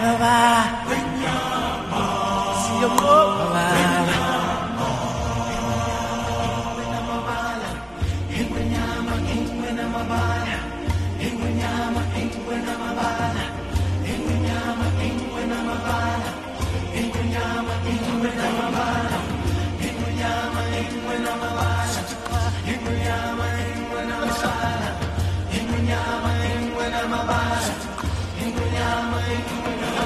Ingriama, Ingriama, Ingriama, Ingriama,